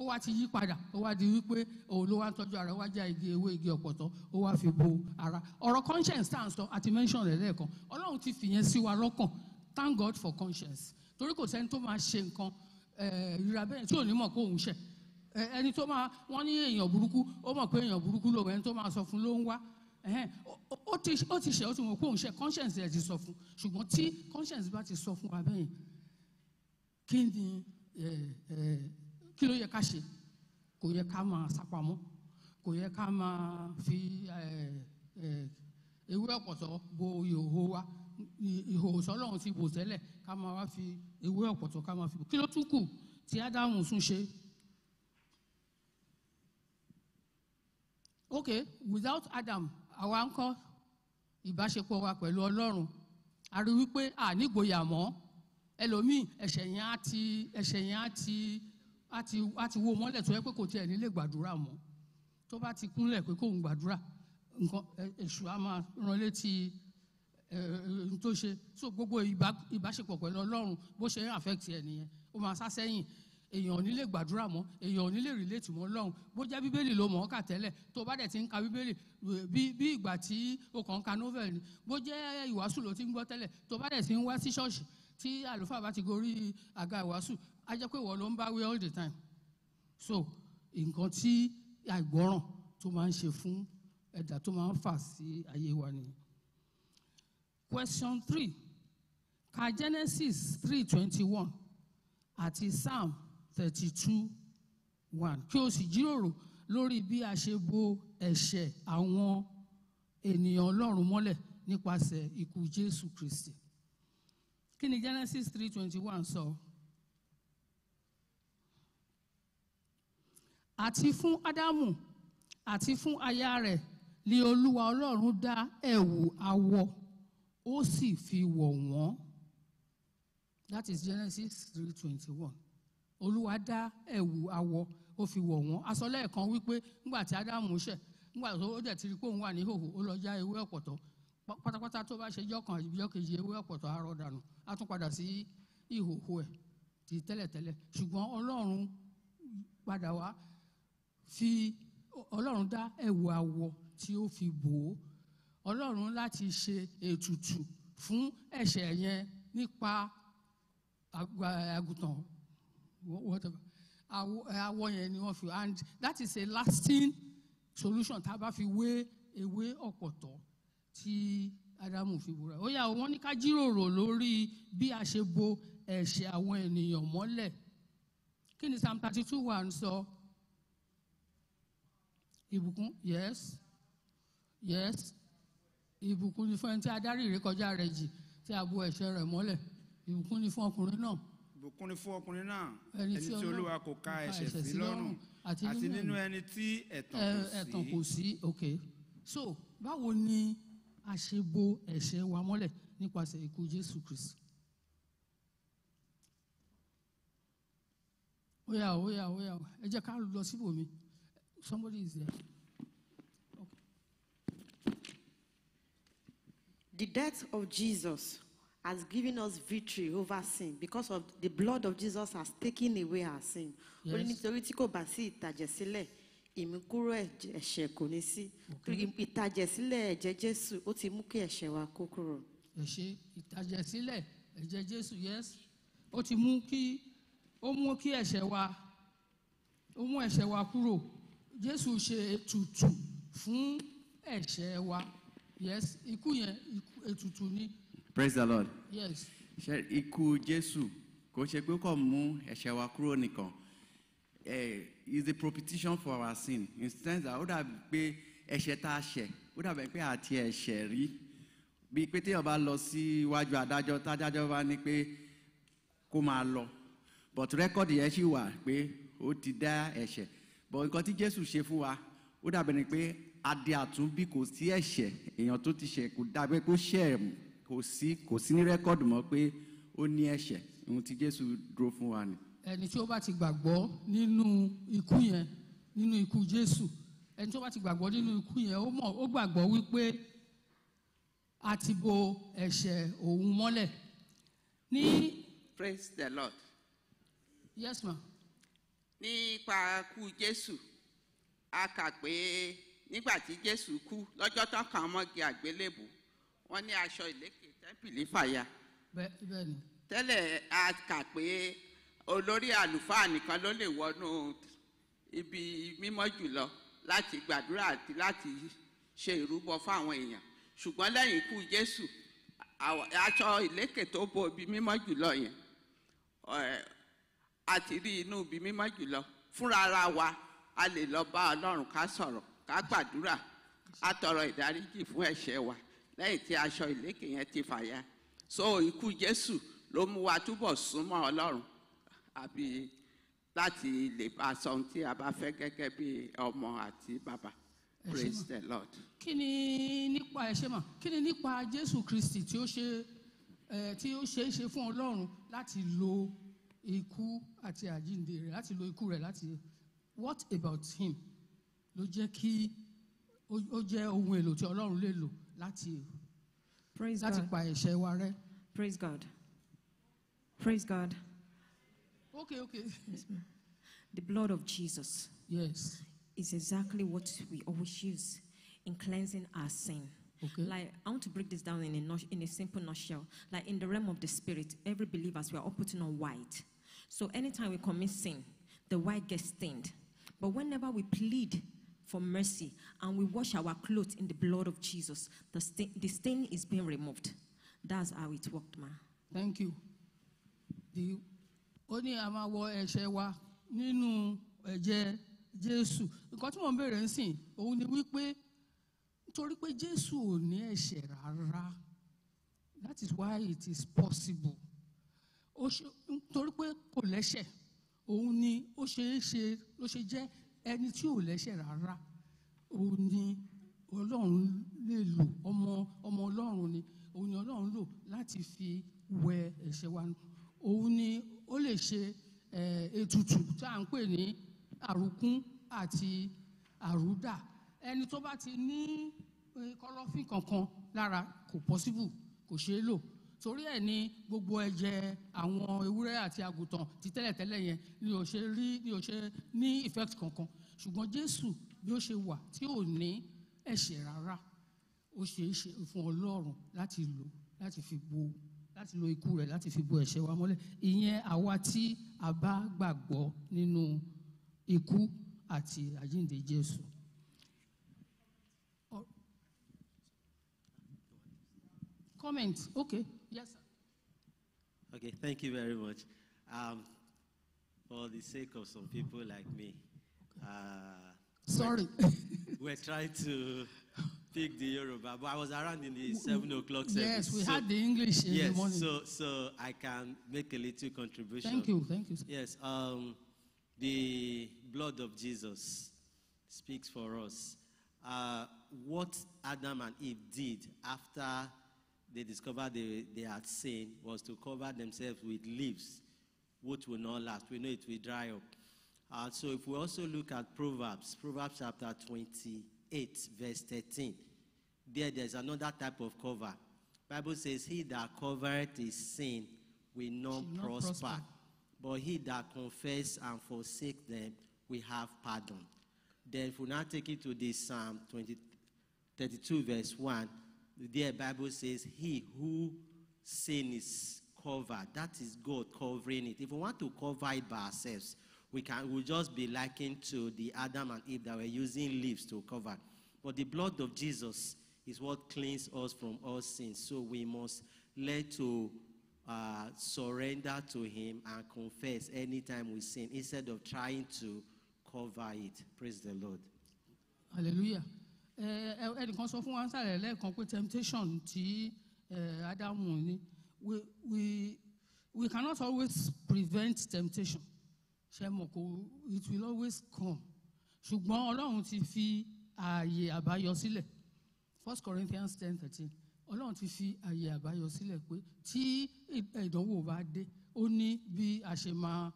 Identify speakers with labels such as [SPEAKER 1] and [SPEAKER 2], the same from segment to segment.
[SPEAKER 1] ó wá ti yí padà ó wá di wípé òun ló wá ń tọ́jú ara ó wá já igi ewé igi ọ̀pọ̀tọ́ ó wá fi bo ara. Ọ̀rọ̀ conscience tá à ń sọ àti mention rẹ̀ lẹ́ẹ̀kan. Ọlọ́run ti fìyẹn sí wa lọ́kàn. Thank God for conscience. Torí kò sẹ́ni tó máa ṣe nǹkan ìrora bẹ́ẹ̀ tí ò ní mọ̀ pé òun ṣẹ̀. Ẹni tó máa wọ́n ní èèyàn burúkú ó mọ̀ pé èèyàn burúkú lòun ẹni tó máa sọ fún ló ń wá. Ó- ti ṣe ó ti mọ̀ pé òun ṣẹ̀. Conscience ẹ̀ ti sọ fún conscience bá ti sọ fún kí ló yẹ ká ṣe? Kò yẹ ká máa sápamọ́. Kò yẹ ká máa fi ewé ọ̀pọ̀tọ́ bo ìhòòhò wa. Ìhòòhò sọ́lọ́run ti bò tẹ́lẹ̀ ká máa wá fi ewé ọ̀pọ̀tọ́ ká máa fi bò kí ló tún kù tí ádámù tún ṣe. okay without adam àwa ń kọ́ ìbáṣepọ̀ wa pẹ̀lú ọlọ́run. A rí wípé a nígboyà mọ́. Ẹlòmíì ẹ̀ṣẹ̀ yẹn á ti ẹ̀ṣẹ̀ yẹn á ti á ti á ti wó mọ́lẹ̀ tó yẹ pé kò tiẹ̀ nílé gbàdúrà mọ́. Tó bá ti kúnlẹ̀ pé kóun gbàdúrà nǹkan èṣù á máa rán létí n tó ṣe. So gbogbo ìbá- ìbáṣepọ̀ pẹ̀lú ọlọ́run bó ṣe ń affect ẹ nìyẹn. Ó máa sá sẹ́yìn. Èèyàn ò ní lè gbàdúrà mọ́. Èèyàn ò ní lè relate mọ́ ọlọ́run. Bó jẹ́ bíbélì ló mọ̀ ọ́ kà tẹ́lẹ̀. Tó bá dẹ̀ ti ń ka bíbélì bí bí ìgbà tí o kàn ń ka novel ni. Bó jẹ́ ìwàásù ló ti ń gbọ́ tẹ́lẹ̀. Tó bá dẹ̀ ti ń wá sí ṣọ́ọ̀ṣì tí àlùfáà bá ti gorí àga ìwàásù á jẹ́ pé ìwọ ló ń bá wí all the time so nǹkan tí àìgbọ́ràn tó máa ń ṣe fún ẹ̀dá tó máa ń fà sí ayé wa nìyẹn. question three ka genesis three twenty one àti psalm thirty two one kí o sì jíròrò lórí bí a ṣe bo ẹ̀ṣẹ̀ àwọn ènìyàn ọlọ́run mọ́lẹ̀ nípasẹ̀ ikú jésù kristi kí ni genesis three twenty one sọ. So? Àti fún ádámù àti fún aya rẹ̀ ni olúwa ọlọ́run dá ẹ̀wù awọ ó sì fi wọ̀ wọ́n. That is genesis three twenty one olúwa dá ẹ̀wù awọ ó fi wọ̀ wọ́n. Aṣọ lẹ́ẹ̀kan wípé nígbà tí ádámù ṣẹ̀ nígbà tó ó dẹ̀ ti rí pé òun wà ní ìhòhò ó lọ já ewé ọ̀pọ̀tọ́. Pá- pátápátá tó bá ṣe jọ́kan àbí jọ́kejì ewé ọ̀pọ̀tọ́ á rọ̀ dànù á tún padà sí ìhòhò ẹ̀ ti tẹ́lẹ̀tẹ́lẹ̀. Ṣùgbọ́n ọlọ́run padà wá fi ọlọ́run dá ẹ̀wù awọ tí ó fi bò ó. Ọlọ́run láti ṣe ètùtù fún ẹ̀ṣẹ̀ yẹn nípa àgùntàn wha- whatever awọ yẹn ni wọ́n fi and that is a lasting solution tá a bá fi wé ewé ọ̀pọ̀tọ́ tí ádámù fi búra ó. Yà wọ́n ní ká jíròrò lórí bí a ṣe bo ẹ̀ṣẹ̀ àwọn ènìyàn mọ́lẹ̀. Kí ni psalm thirty two one sọ. So, ìbùkún yes yes. Ìbùkún ni fún ẹni tí adarí ìrékọjá rẹ̀ jì tí a bo ẹ̀ṣẹ̀ rẹ̀ mọ́lẹ̀. Ìbùkún ni fún ọkùnrin náà.
[SPEAKER 2] Ìbùkún ni fún ọkùnrin náà.
[SPEAKER 1] Ẹni tí
[SPEAKER 2] olúwa kò ka ẹ̀ṣẹ̀ sí lọ́rùn
[SPEAKER 1] àti nínú
[SPEAKER 2] ẹni tí ẹ̀tàn kò sí.
[SPEAKER 1] ok. So báwo ni a ṣe bo ẹ̀ṣẹ̀ wa mọ́lẹ̀ nípasẹ̀ ikú Jésù Kristi. ó yá ó yá ó yá ẹ jẹ́ ká lọ síbòmí somebody is there.
[SPEAKER 3] The death of Jesus has given us victory over sin because of the blood of Jesus has taken away our sin. Ó ní
[SPEAKER 1] Yes.
[SPEAKER 3] nítorí tí kò bá sí ìtàjẹ̀sílẹ̀ ìmúkúrò ẹ̀jẹ̀- ẹ̀ṣẹ̀ kò ní sí. Ìtàjẹ̀sílẹ̀ ẹ̀jẹ̀ Jésù ó ti mú kí ẹ̀ṣẹ̀ wa kó kúrò.
[SPEAKER 1] ẹ̀ṣẹ̀ ìtàjẹ̀sílẹ̀ ẹ̀jẹ̀ Jésù yes ó ti mú kí ó mú kí ẹ̀ṣẹ̀ wa ó mú ẹ̀ṣẹ̀ wa kúrò Jésù ṣe ètùtù fún ẹ̀ṣẹ̀ wa. Yes ikú yẹn ètùtù ni.
[SPEAKER 4] Praise the lord.
[SPEAKER 1] Yes.
[SPEAKER 4] Ṣe ikú jésù kò ṣe pé kàn mú ẹ̀ṣẹ̀ wa kúrò nìkan? Eh, is the propitiation for our sin. In the sense that ó dàbí pé ẹ̀ṣẹ̀ tá a ṣẹ̀ ó dàbí pé àti ẹ̀ṣẹ̀ rí. Bí pé téèyàn bá lọ sí iwájú adájọ́ tádájọ́ bá ní pé kó máa lọ. But rẹ́kọ̀dì yẹn ṣì wà pé ó ti dá ẹ̀ṣẹ̀ but nǹkan tí jésù ṣe fún wa ó dàbí ni pé adé àtúnbí kò sí ẹ̀ṣẹ̀ èèyàn tó ti ṣẹ̀ kò dàbí kó ṣẹ̀ kò sí kò sí ní rẹ́kọ̀dì mọ́ pé ó ní ẹ̀ṣẹ̀ ohun tí jésù dúró fún wa ni.
[SPEAKER 1] ẹni tí ó bá ti gbàgbọ́ nínú ikú yẹn nínú ikú Jésù ẹni tí ó bá ti gbàgbọ́ nínú ikú yẹn ó mọ̀ ó gbàgbọ́ wípé a ti bo ẹ̀ṣẹ̀ òun mọ́lẹ̀ ní
[SPEAKER 5] Praise the Lord.
[SPEAKER 1] yes ma
[SPEAKER 5] nípa kú jésù. A kà pé nígbà tí jésù kú lọ́jọ́ tán kàn mọ́gi àgbélébù wọ́n ní aṣọ ìlékè tẹ́ḿpìlì fàya.
[SPEAKER 1] Bẹ́ẹ̀ bẹ́ẹ̀ ni
[SPEAKER 5] tẹ́lẹ̀ a kà pé olórí àlùfáà nìkan ló lè wọnú ibi mímọ́ jùlọ láti gbàdúrà àti láti ṣe ìrúbọ fáwọn èèyàn. Ṣùgbọ́n lẹ́yìn ikú jésù aṣọ ìlékè tó bo ibi mímọ́ jùlọ yẹn ẹ̀, a ti rí inú ibi mímọ́ jùlọ. Fúnra ara wa a lè lọ bá ọlọ́run ká sọ̀rọ̀ ká gbàdúrà á tọrọ ìdáríjì fún ẹ̀ṣẹ̀ wa lẹ́yìn tí aṣọ ìlékè yẹn ti fàya. So ikú jésù ló mú wa túbọ̀ súnmọ́ ọlọ́run. Àbí láti lè bá a sọ ohun tí a bá fẹ́ gẹ́gẹ́ bí ọmọ àti bàbá. Praise the lord.
[SPEAKER 1] kí ni nípa ẹ ṣe mà kí ni nípa jésù kristi tí ó ṣe tí ó ṣe é ṣe fún ọlọ́run láti lo ikú àti àjíǹde rẹ̀ láti lo ikú rẹ̀ láti what about him ló jẹ́ kí ó jẹ́ ohun èlò tí ọlọ́run lè lò láti
[SPEAKER 6] Praise
[SPEAKER 1] láti
[SPEAKER 6] God.
[SPEAKER 1] pa ẹ̀ṣẹ̀ wa rẹ́.
[SPEAKER 6] Praise God. Praise God.
[SPEAKER 1] okay okay
[SPEAKER 6] The blood of Jesus
[SPEAKER 1] yes
[SPEAKER 6] is exactly what we always use in cleansing our sin.
[SPEAKER 1] Okay.
[SPEAKER 6] Like I want to break this down in a nut- in a simple nutshell. Like in the realm of the spirit, every believers we are all putting on white. So anytime we commit sin, the white gets stained. But whenever we plead for mercy and we wash our clothes in the blood of Jesus, the stain, the stain is being removed. That's how it worked, man.
[SPEAKER 1] thank you the ó ní a máa wọ ẹ̀ṣẹ̀ wa nínú ẹ̀jẹ̀ jésù nǹkan tí mò ń bèrè ń sìn òun ni wípé nítorí pé jésù ò ní ẹ̀ṣẹ̀ rárá. That is why it is possible. Ó ṣe nítorí pé kò lẹ́ṣẹ̀. Òun ni ó ṣe é ṣe ló ṣe jẹ́ ẹni tí ò lẹ́ṣẹ̀ rárá. Òun ni ọlọ́run lè lò. Ọmọ ọmọ ọlọ́run ni. Òun ni ọlọ́run lò láti fi wẹ ẹ̀ṣẹ̀ wa. Òun ni ó lè ṣe eh, ètùtù tí à ń pè ní àrùkún àti àrúdà ẹni tó bá ti ní eh, kọ̀lọ̀fín kankan lára kò possible kò ṣeé lò. Torí ẹ̀ ní gbogbo ẹ̀jẹ̀ àwọn ewúrẹ́ àti àgùntàn ti tẹ́lẹ̀tẹ́lẹ̀ yẹn ni ò ṣe rí ni ò ṣe ní effect kankan. Ṣùgbọ́n jésù bí ó ṣe wà tí ò ní ẹ̀ṣẹ̀ rárá ó ṣe é ṣe fún ọlọ́run láti lò láti fi bo láti lo ikú rẹ̀ láti fi bo ẹ̀ṣẹ̀ wa mọ́lẹ̀. Ìyẹn àwa tí a bá gbàgbọ́ nínú ikú àti àjíǹde jésù. Comment, okay, yes sir.
[SPEAKER 7] Okay, thank you very much. Um, for the sake of some people like me, uh,
[SPEAKER 1] Sorry.
[SPEAKER 7] we're trying to pick the Yoruba, but I was around in the seven o'clock service.
[SPEAKER 1] yes, we
[SPEAKER 7] so-
[SPEAKER 1] had the English in
[SPEAKER 7] yes,
[SPEAKER 1] the morning.
[SPEAKER 7] so so I can make a little contribution.
[SPEAKER 1] thank you, thank you. sir.
[SPEAKER 7] Yes, um, the blood of Jesus speaks for us. Uh, what Adam and Eve did after they discovered they, they had seen was to cover themselves with leaves, which will not last. We know it will dry up. Uh, so if we also look at Proverbs, Proverbs chapter 28, verse 13, there there's another type of cover. Bible says, He that covereth his sin will not,
[SPEAKER 1] not
[SPEAKER 7] prosper.
[SPEAKER 1] prosper.
[SPEAKER 7] But he that confess and forsake them will have pardon. Then if we now take it to this Psalm 20, 32 verse 1, there Bible says, he who sin is covered, that is God covering it. If we want to cover it by ourselves, we can we'll just be likened to the Adam and Eve that were using leaves to cover. But the blood of Jesus is what cleans us from all sins. So we must learn to uh, surrender to Him and confess anytime we sin instead of trying to cover it. Praise the Lord.
[SPEAKER 1] hallelujah ẹnìkan sọ fún wa sàlẹ̀ pé temptation tí ádámù ní. We we we cannot always prevent temptation. Ṣe mọ̀ kó it will always come. Ṣùgbọ́n ọlọ́run ti fi ààyè àbáyọ sílẹ̀. First corinthians ten thirteen. Ọlọ́run ti fi ààyè àbáyọ sílẹ̀ pé tí ìdánwò bá dé ó ní bí a ṣe máa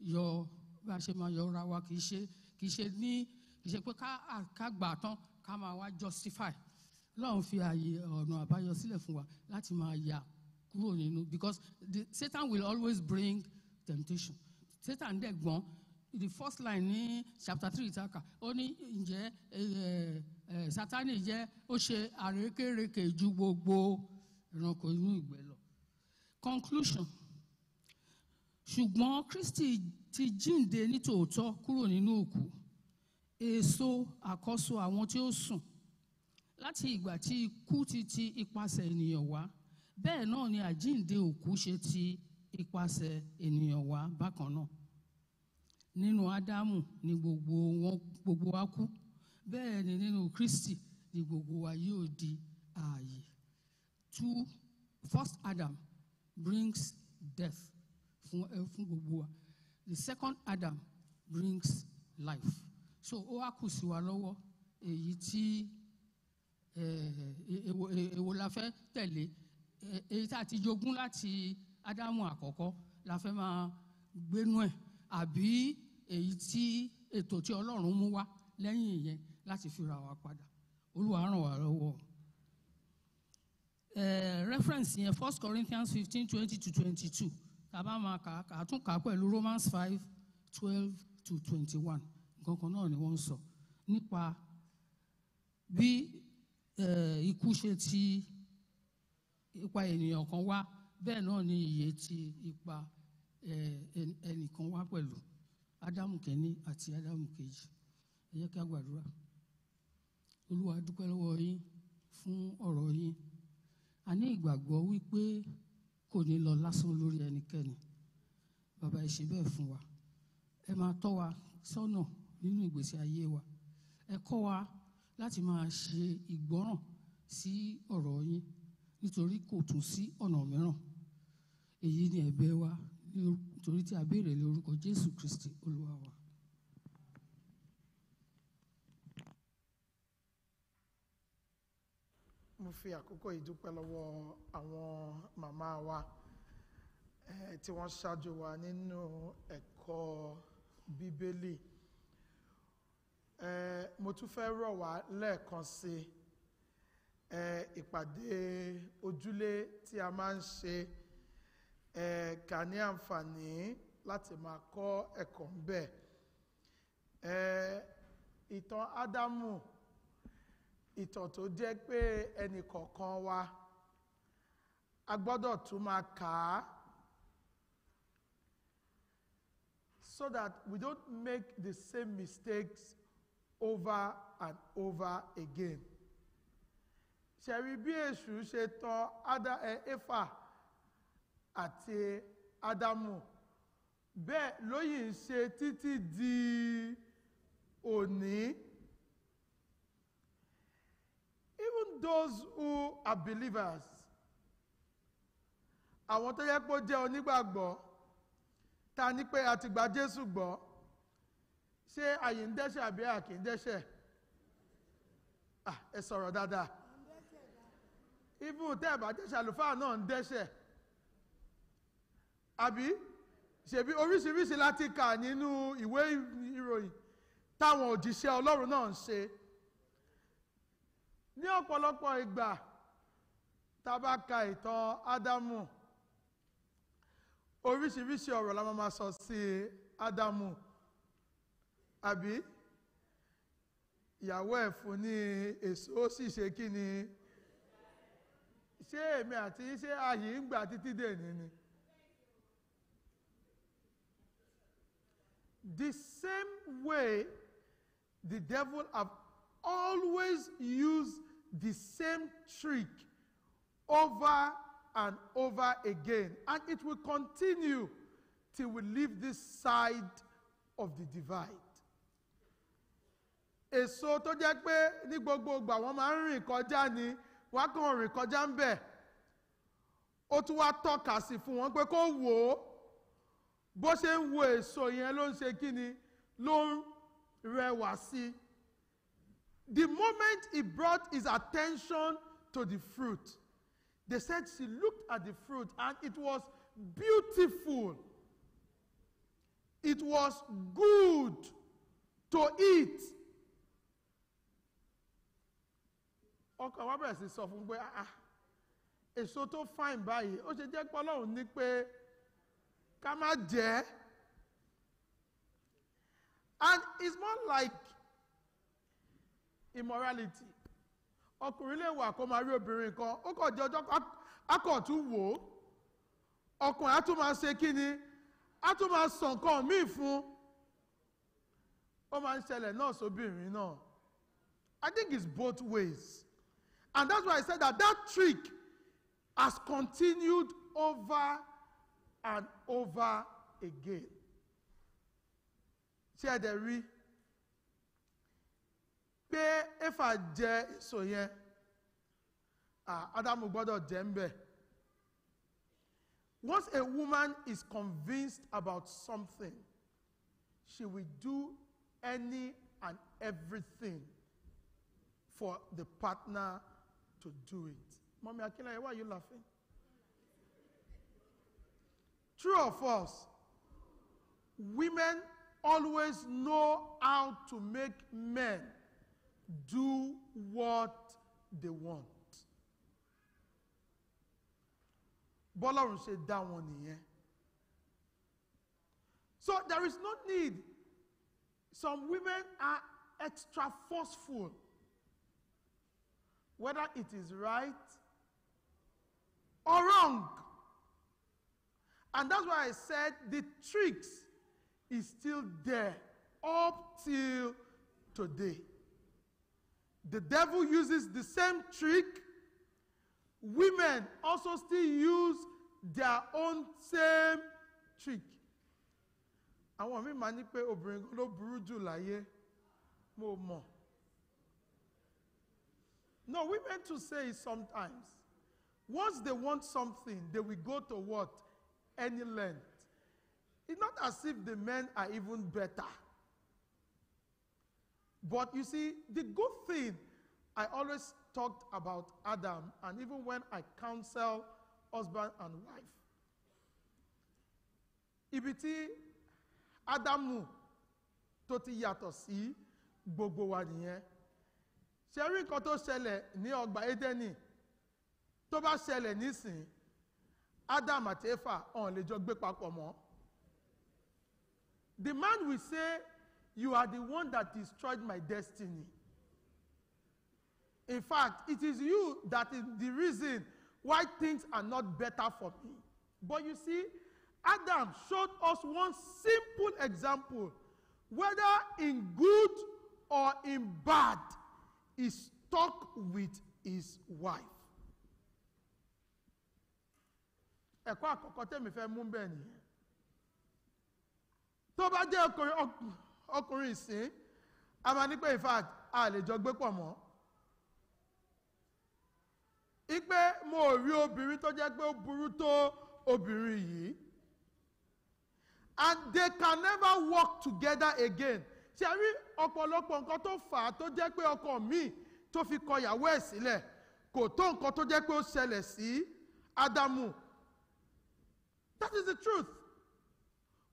[SPEAKER 1] yọ bí a ṣe máa yọ ra wa. Kì í ṣe kì í ṣe ní kì í ṣe pé ká gbà tán ká máa wá justify. Ọlọ́run fi ààyè ọ̀nà àbáyọ sílẹ̀ fún wa láti máa yà kúrò nínú because the, satan will always bring temptation. Satan dẹ̀ gbọ́n. The first line ní chapter three ìtaka ó ní ǹjẹ́ eh, eh, sátani jẹ́ ó ṣe àrékérekè ju gbogbo ẹranko inú ìgbẹ́ lọ. Conclusion. Ṣùgbọ́n kristi ti jíǹde nítòótọ́ kúrò nínú òkú èso àkọ́so àwọn tí ó sùn. Láti ìgbà tí ikú ti ti ipasẹ̀ ènìyàn wá bẹ́ẹ̀ náà ni àjíǹde òkú ṣe ti ipasẹ̀ ènìyàn wá bákan náà. Nínú ádámù ni gbogbo wọn gbogbo wa kú. Bẹ́ẹ̀ ni nínú kristi ni gbogbo wa yóò di ààyè. Two first adam brings death fún fún gbogbo wa. The second adam brings life so ó wá kù sí wa lọ́wọ́. Èyí tí èwo la fẹ́ tẹ̀lé? Èyí tá a ti jogún láti ádámù àkọ́kọ́ la fẹ́ máa gbénú ẹ̀. Àbí èyí tí ètò tí ọlọ́run mú wá lẹ́yìn ìyẹn láti fi ra wa padà. Olúwa ràn wá lọ́wọ́. Reference yẹn first corinthians fifteen twenty to twenty two tàbá máa kà á kà á tún kà á pẹ̀lú romans five twelve to twenty one nǹkan kan náà ni wọ́n ń sọ nípa bí ikú ṣe ti ipa ènìyàn kan wá. Bẹ́ẹ̀ náà ni ìyè ti ipa ẹn- ẹnìkan wá pẹ̀lú. Ádámù kẹ́ni àti ádámù kejì. Ẹ jẹ́ a gbàdúrà. Olúwa dúpẹ́ lọ́wọ́ yín fún ọ̀rọ̀ yín. A ní ìgbàgbọ́ wípé kò ní lọ lásán lórí ẹnikẹ́ni. Bàbá ẹ bẹ́ẹ̀ fún wa. Ẹ máa tọ́ wa sọ́nà nínú ìgbésí ayé wa. Ẹ kọ́ wa láti máa ṣe ìgbọ́ràn sí ọ̀rọ̀ yín nítorí kò tún sí ọ̀nà mìíràn. Èyí ni ẹ̀bẹ̀ wa ní- nítorí tí a béèrè lé jésù kristi olúwa wa.
[SPEAKER 8] mo fi àkókò yìí dúpẹ́ lọ́wọ́ àwọn màmá wa eh, tí wọ́n ṣáájú wa nínú ẹ̀kọ́ bíbélì Eh, mo tún fẹ́ rọ̀ wá lẹ́ẹ̀kan sí eh, ìpàdé ojúlé tí a máa ń ṣe eh, ká ní àǹfààní láti máa kọ́ ẹ̀kọ́ ń bẹ̀. Eh, ìtàn ádámù ìtàn tó jẹ́ pé ẹnì kọ̀ọ̀kan wa a gbọ́dọ̀ tún máa kà á. So that we don't make the same mistakes over and over again. ṣẹ̀rí bí èṣù ṣe ẹ, éfà àti ádámù bẹ́ẹ̀ ló ń ṣe títí di òní. even those who are believers àwọn tó yẹ pé ó jẹ́ onígbàgbọ́ ta ní pé a ti gba jésù gbọ́ ṣé àyè ń dẹ́ṣẹ̀ àbí kì í dẹ́ṣẹ̀? Ẹ sọ̀rọ̀ dáadáa. Even tẹ́ ẹ̀ bá dẹ́ṣẹ̀ àlùfáà náà ń dẹ́ṣẹ̀. Àbí? Ṣèbí oríṣiríṣi láti kà nínú ìwé ìròyìn táwọn òjíṣẹ́ ọlọ́run náà ń ṣe. Ní ọ̀pọ̀lọpọ̀ ìgbà tá a ìtàn ádámù oríṣiríṣi ọ̀rọ̀ la máa sọ sí ádámù àbí ìyàwó ẹ̀ fún ní èso ó sì ṣe kí ni ṣé èmi àti ṣé ààyè ń gbà títí ni. The same way the devil have always used the same trick over and over again. And it will continue till we leave this side of the divide. Èso tó jẹ́ pé ní gbogbo wọ́n máa ń rìn kọjá ni wọ́n kàn rìn kọjá ń bẹ̀. Ó tún wá tọ́ka sí fún wọn pé kó wò ó. Bó ṣe ń wo èso yẹn ló ń ṣe kí ni ló ń rẹwà sí i. The moment he brought his attention to the fruit, they said she looked at the fruit and it was beautiful. It was good to eat. Ọkàn wa bẹ̀rẹ̀ sí sọ fún pé ah èso tó fine báyìí ó ṣe jẹ́ pé ọlọ́run ní pé ká má jẹ́ and it's more like immorality. Ọkùnrin lè wà kó máa rí obìnrin kan ó kàn jẹ́ ọjọ́ kan, á kàn tún wò ó. Ọkùnrin á tún máa ṣe kí ni? Á tún máa sọ nǹkan míì fún ó máa ń ṣẹlẹ̀ náà sóbìnrin náà. I think it's both ways and that's why I said that that trick has continued over and over again. Ṣé ẹ dẹ̀ rí? Pé éfà jẹ èso ádámù gbọ́dọ̀ jẹ́ once a woman is convinced about something she will do any and everything for the partner to do it mọ́mí akínláyé why are you laughing true or false women always know how to make men do what they want. Bọ́lọ́run ṣe dá wọn nìyẹn. So there is no need. Some women are extra forceful. Whether it is right or wrong. And that's why I said the tricks is still there up till today. The devil uses the same trick. Women also still use their own same trick. Àwọn míì máa ní pé obìnrin ló burú jù láyé. Mo mọ̀. No, we women to say sometimes. Once they want something, they will go to what? Any length. It's not as if the men are even better. But you see, the good thing, I always talked about Adam, and even when I counsel husband and wife. Ibi tí Ádámù tó ti yàtọ̀ sí. Ṣé rí nǹkan tó ṣẹlẹ̀ ní ọgbà Édẹ́nì tó bá ṣẹlẹ̀ nísìn Adam àti Éfà ọ̀hún lè jọ gbé papọ̀ mọ́. The man will say, You are the one that destroyed my destiny. In fact, it is you that is the reason why things are not better for me. But you see, Adam showed us one simple example. Whether in good or in bad, he stuck with his wife. Ẹ̀kọ́ àkọ́kọ́ tẹ́mi fẹ́ mú bẹ́ẹ̀ nìyẹn. tó bá jẹ́ ọkùnrin ọk- ọkùnrin ìsín a máa ní pé in fact a lè jọ gbé pọ̀ mọ́ ipe mo ò rí obìnrin tó jẹ́ pé ó burú tó obìnrin yìí and they can never work together again ṣe rí ọ̀pọ̀lọpọ̀ nǹkan tó fà á tó jẹ́ pé ọkọ mi tó fi kọ ìyàwó ẹ̀ sílẹ̀ kò tó nǹkan tó jẹ́ pé ó ṣẹlẹ̀ sí ádámù that is the truth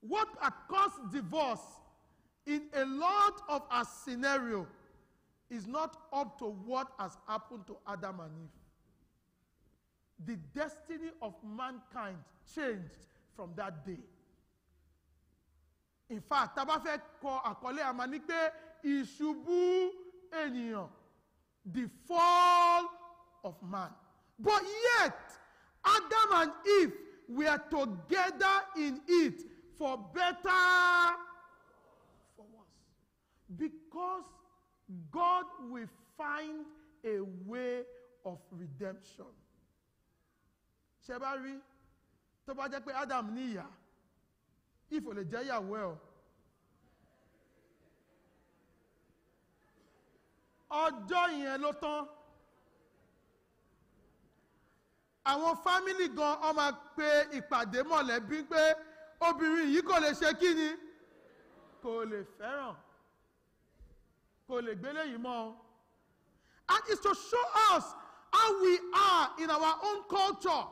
[SPEAKER 8] what had caused divorce in a lot of our scenario is not up to what has happened to Adam and Eve. The destiny of mankind changed from that day. In fact, tá a bá fẹ́ kọ àkọlé àmà ní pé ìṣubú ènìyàn the fall of man. But yet, Adam and Eve were together in it for better, for worse. Because God will find a way of redemption. Ṣé bá rí tó bá jẹ́ Adam ìyá, Eve ò lè jẹ́ ìyàwó ẹ̀ o. Ọjọ́ yẹn ló tán. Àwọn fámìlì gan ọ máa pe ìpàdé mọ̀lẹ́bí pé obìnrin yìí kò lè ṣe kí ni? Kò lè fẹ́ràn. Kò lè gbélé yìí mọ́. And it's to show us how we are in our own culture.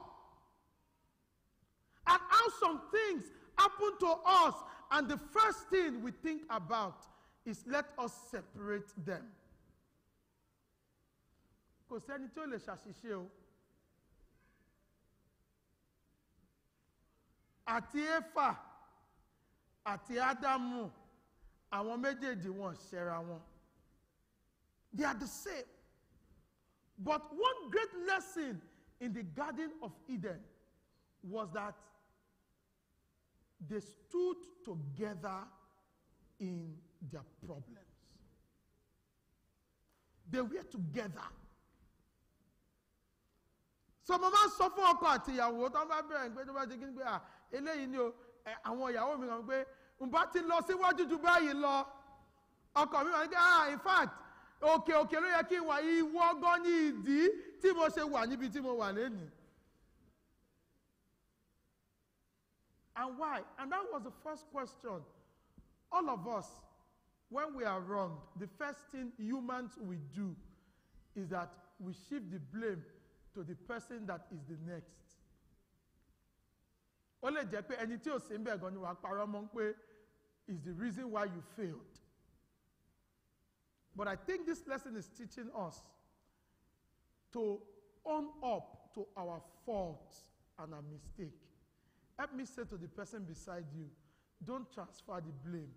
[SPEAKER 8] And how some things happen to us. And the first thing we think about is let us separate them. Kò sẹ́ni tí ó lè ṣàṣìṣe o. Àti Éfà àti Ádámù àwọn méjèèjì wọn ṣẹra wọn they are the same but one great lesson in the garden of eden was that they stood together in their problems. They were together. So mo máa ń sọ fún ọkọ àti ìyàwó tó ń bá bẹ̀rẹ̀ pé tó bá ti kí ni à eléyìí ni o. Àwọn ìyàwó mi kàn pé n bá ti lọ síwájú ju báyìí lọ. Ọkọ mi wà ní pé ah in fact òkè òkè ló yẹ kí n wà. Ìwọ gan ní ìdí tí mo ṣe wà níbi tí mo wà lénìí. And why? And that was the first question. All of us, when we are wrong, the first thing humans will do is that we shift the blame to the person that is the next. Ó lè jẹ́ pé ẹni is the reason why you failed. But I think this lesson is teaching us to own up to our faults and our mistake. Help me say to the person beside you, don't transfer the blame.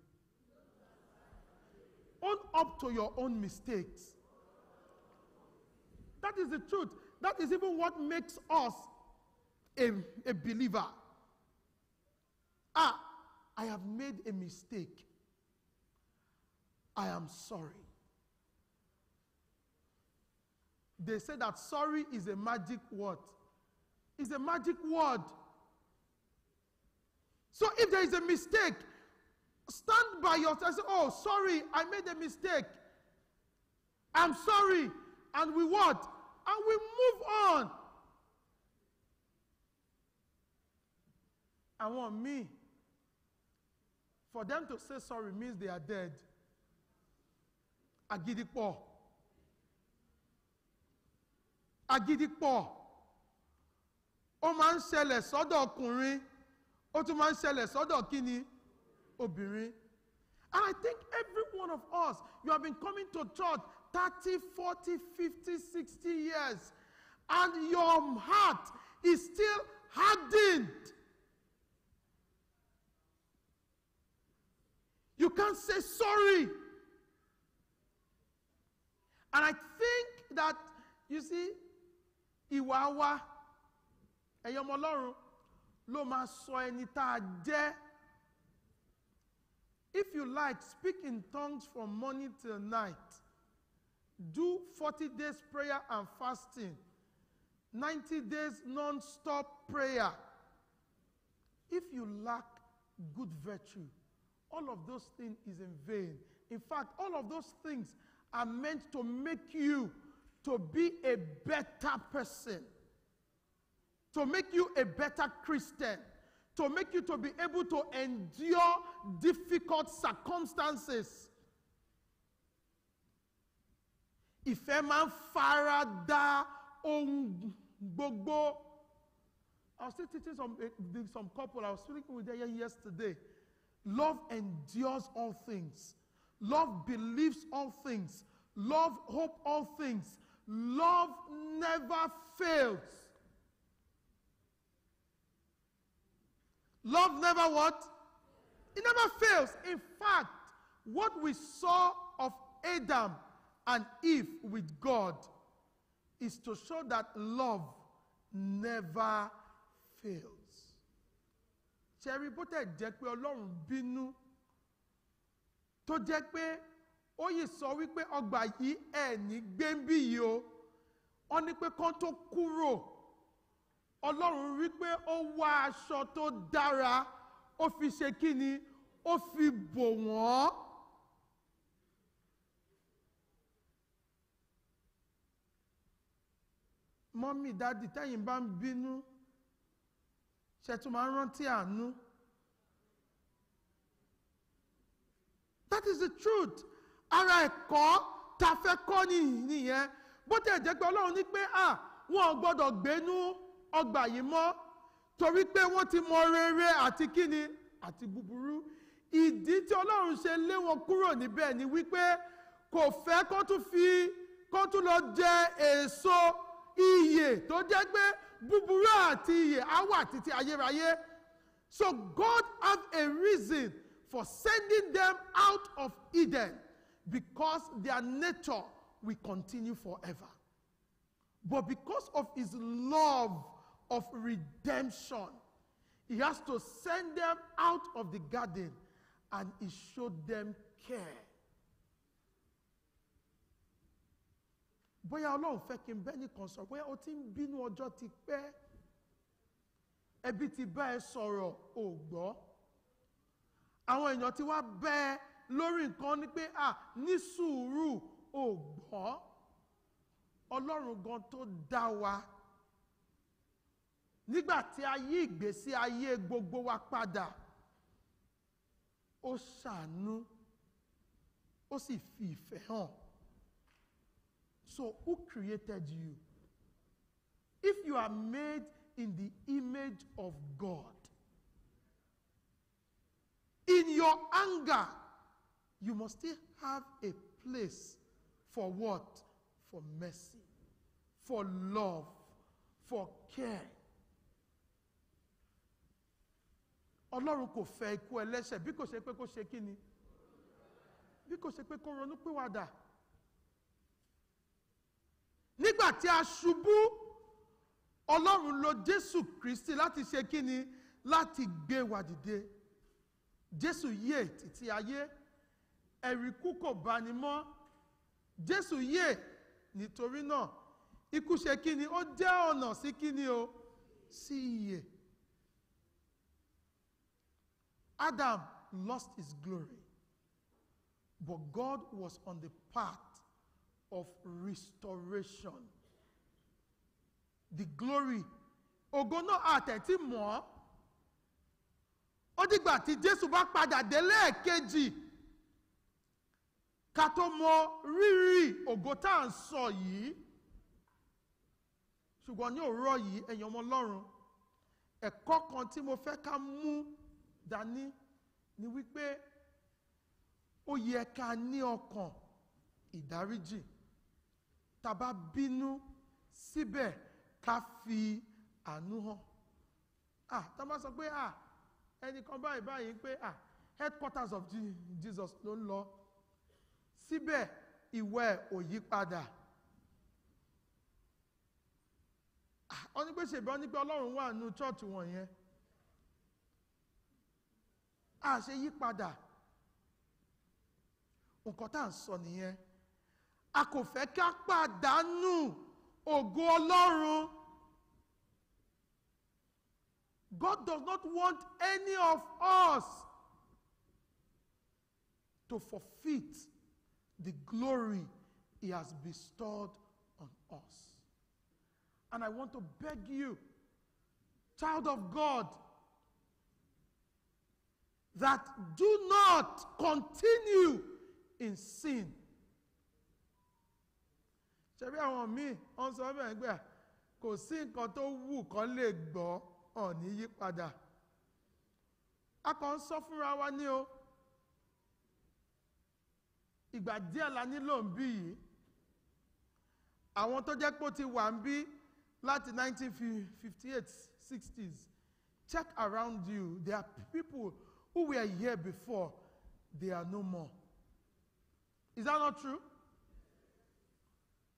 [SPEAKER 8] Own up to your own mistakes. That is the truth. That is even what makes us a, a believer. Ah, I have made a mistake. I am sorry. They say that sorry is a magic word. It's a magic word. So if there is a mistake, stand by yourself and say, Oh, sorry, I made a mistake. I'm sorry. And we what? And we move on. Àwọn míì, for them to say sorry means they are dead. Agídípọ̀. Agídípọ̀. Ó máa ń ṣẹlẹ̀ sọ́dọ̀ ó tún máa ń ṣẹlẹ̀ sọ́dọ̀ kí ni obìnrin. And i think every one of us you have been coming to church thirty forty fifty sixty years and your heart is still hardened. You can't say sorry. And i think that you see ìwà wa ẹ̀yọ́ ọmọ ọlọ́run ló máa sọ ẹni tá jẹ́. If you like, speak in tongues from morning till night. Do 40 days prayer and fasting, 90 days non stop prayer. If you lack good virtue, all of those things is in vain. In fact, all of those things are meant to make you to be a better person to make you a better Christian, to make you to be able to endure difficult circumstances. Ìfẹ́ máa ń fara da ohun. I was still teaching some, eh, some couple, I was speaking with them yesterday. Love endures all things. Love believes all things. Love hope all things. Love never fails. Love never what? It never fails. In fact, what we saw of Adam and Eve with God is to show that love never fails. Ṣẹ̀rí bó jẹ́ pé Ọlọ́run bínú tó jẹ́ pé ó yìí sọ wípé ọgbà yìí ẹ̀ ní gbẹ́ńbí yìí o wọ́n pé kán tó kúrò ọlọ́run rí pé ó wá aṣọ tó dára ó fi ṣe kí ni ó fi bò wọ́n. mọ́mí dádì tẹ́yìn bá ń bínú ṣe tún máa ń rántí àánú. that is the truth ara ẹ̀kọ́ tá fẹ́ kọ́ nìyẹn bó tẹ̀ jẹ́ pé ọlọ́run ní pé à wọn gbọ́dọ̀ gbénú ọgbà yìí mọ́. Torí pé wọ́n ti mọ rere àti kíni àti búburú. Ìdí tí ọlọ́run ṣe lé wọn kúrò níbẹ̀ ni wípé kò fẹ́ kó tún fi kó tún lọ jẹ èso iyè tó jẹ́ pé búburú àti iyè á wà títí ayérayé. So God have a reason for sending them out of Eden because their nature will continue forever. But because of his love of redemption, he has to send them out of the garden and he showed them care. bóyá ọlọ́run fẹ́ kí n bẹ́ nìkan sọ bóyá o bínú ọjọ́ ti pẹ́ ẹbí ti bá ẹ sọ̀rọ̀ ò gbọ́. Àwọn èèyàn ti wá bẹ́ lórí nǹkan ní pé à ní sùúrù ò gbọ́. Ọlọ́run gan tó dá wa nígbà tí a ìgbésí ayé gbogbo wa padà ó ó sì fi ìfẹ́ hàn. So, who created you? If you are made in the image of God, in your anger, you must still have a place for what? For mercy, for love, for care. Ọlọ́run kò fẹ́ ikú ẹlẹ́ṣẹ̀. Bí kò ṣe pé kó ṣe kí ni? Bí kò ṣe pé kó ronú pìwàdà. Nígbà tí a ṣubú ọlọ́run lo jésù kristi láti ṣe kíni láti gbé wa dìde. Jésù yè títí ayé. Ẹ̀rí kú kò bá ní mọ́. Jésù yè. Nítorí náà ikú ṣe kíni ó jẹ́ ọ̀nà sí kíni o? Sí ìyè adam lost his glory but god was on the path of restoration. The glory. Ògo náà àtẹ̀tí mọ́. Ó dìgbà tí Jésù bá padà dé lẹ́ẹ̀kejì. Ká tó mọ rírì ògo tá à ń sọ yìí. Ṣùgbọ́n ní òwúrọ̀ yìí, ẹ̀yin ọmọ Ọlọ́run, ẹ̀kọ́ kan tí mo fẹ́ ká mú dání ni wípé ó yẹ ká ní ọkàn ìdáríjì. Tàbá bínú síbẹ̀ ká fi àánú hàn. Ah tá a bá sọ pé ah ẹnìkan báyìí báyìí pé ah headquarters of Je- Jesus ló ń lọ. Síbẹ̀ ìwẹ̀ ò yí padà. Wọ́n ní pé ṣèbí wọ́n ní pé Ọlọ́run wà nínú chọ́ọ̀chì wọ̀nyẹn ah ṣe yí padà nǹkan tá à ń sọ nìyẹn. A kò fẹ́ ká pàdánù ògo ọlọ́run. God does not want any of us to forfeit the glory he has bestowed on us. And I want to beg you child of God that do not continue in sin. Ṣebí àwọn míì wọ́n sọ bẹ́ẹ̀ gbé kò sí nǹkan tó wù kán lè gbọ́ ọ̀ ní yí a kàn ń sọ fúnra wa ní o. Ìgbà díẹ̀ la nílò ń bí yìí. Àwọn tó jẹ́ pé ó ti wà ń bí láti 1958 60s check around you. There are people who were here before they are no more is that not true?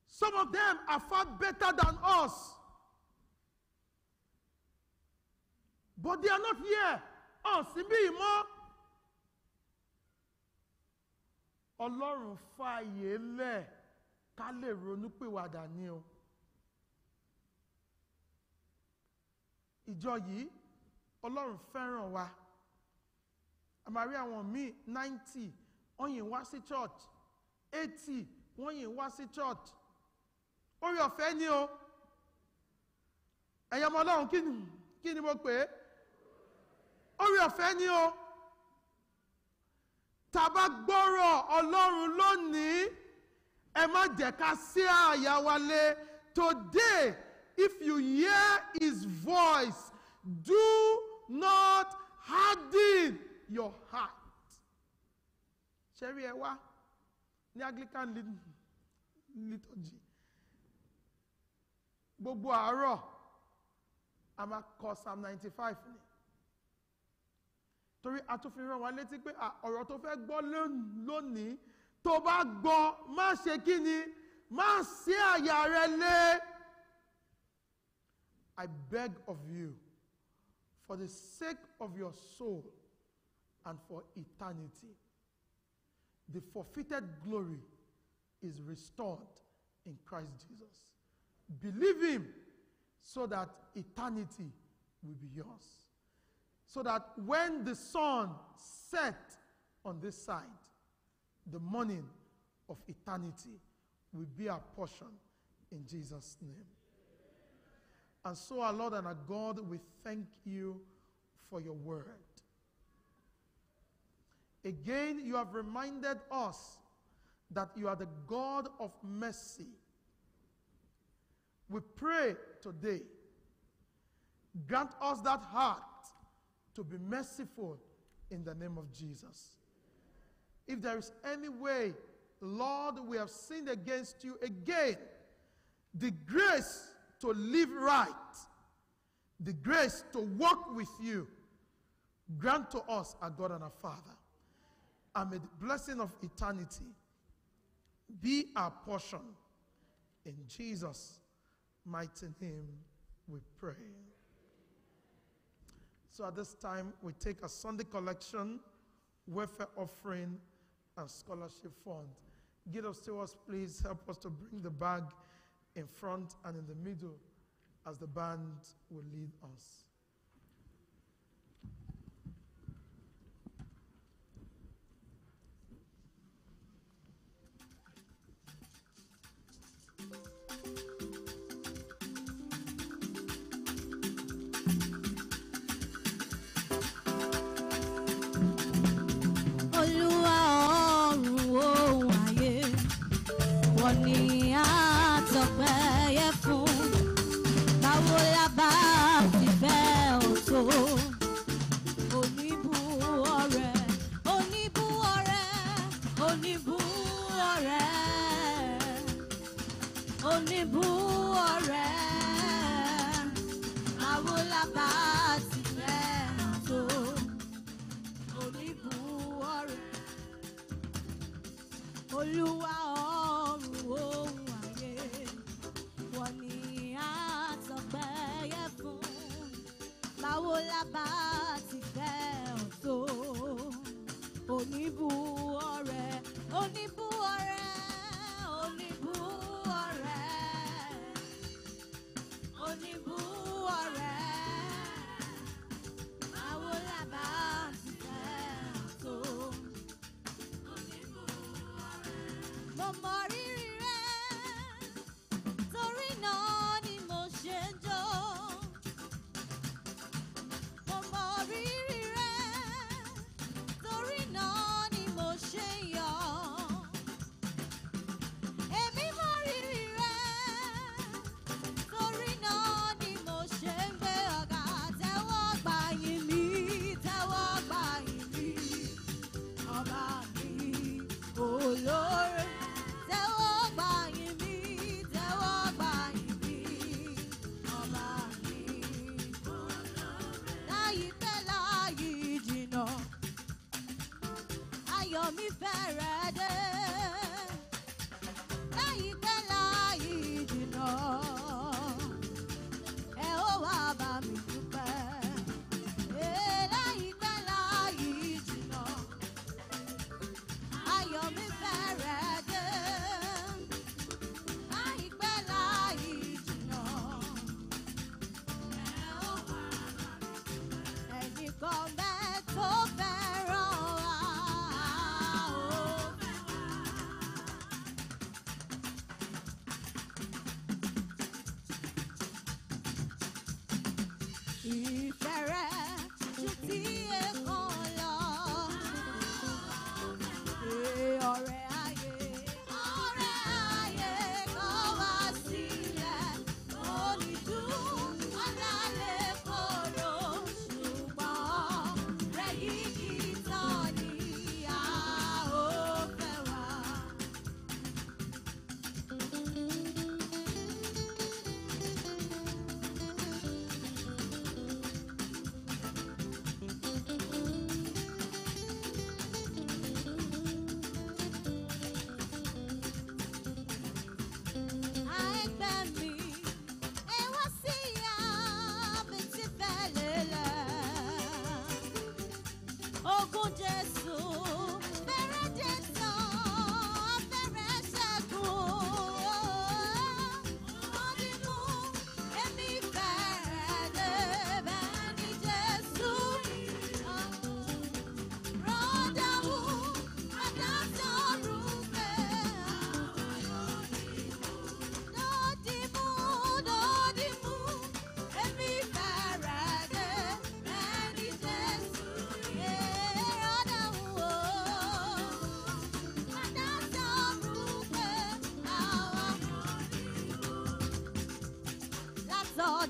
[SPEAKER 8] Some of them are far better than us. But they are not here. Us, síbí yìí mọ́. Ọlọ́run fààyè lẹ̀ ká lè ronú pìwàdà ni o. Ìjọ yìí, Ọlọ́run fẹ́ràn wa. A máa rí àwọn míì ninety wọ́n yìí wá sí church. Eighty wọ́n yìí wá sí church. Orí ọ̀fẹ́ ni o. Ẹ̀yin ọmọ ọlọ́run kí ni kí ni mo pè é? Orí ọ̀fẹ́ ni o. Tàbá gbọ́rọ̀ ọlọ́run lónìí ẹ má jẹ́ ká sí àyà wa lé today if you hear his voice do not harden your heart. Ṣe rí ẹ wá ní anglican lit- liturgy. Gbogbo àárọ̀ a máa psalm ninety five ni. Torí a tún fi rán wa létí pé ọ̀rọ̀ tó fẹ́ gbọ́ lón- lónìí tó bá gbọ́ má ṣe kí má sí àyà rẹ lé. I beg of you, for the sake of your soul and for eternity, the forfeited glory is restored in Christ Jesus. Believe Him so that eternity will be yours. So that when the sun set on this side, the morning of eternity will be our portion in Jesus' name. And so, our Lord and our God, we thank you for your word. Again, you have reminded us that you are the God of mercy. We pray today, grant us that heart to be merciful in the name of Jesus. If there is any way, Lord, we have sinned against you again, the grace to live right, the grace to walk with you, grant to us, our God and our Father. And may the blessing of eternity be our portion. In Jesus' mighty name we pray. So at this time, we take a Sunday collection, welfare offering, and scholarship fund. Us to us, please help us to bring the bag in front and in the middle as the band will lead us.